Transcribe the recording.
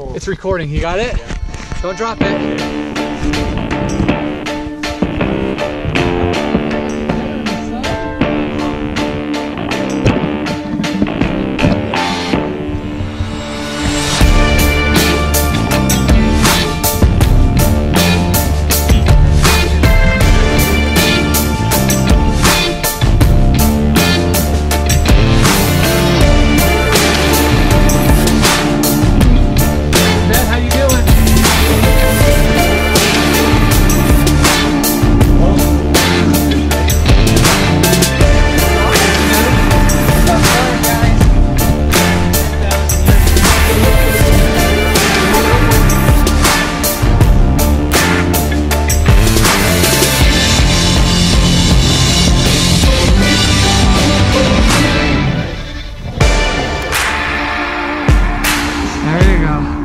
It's recording. You got it? Don't drop it. Yeah.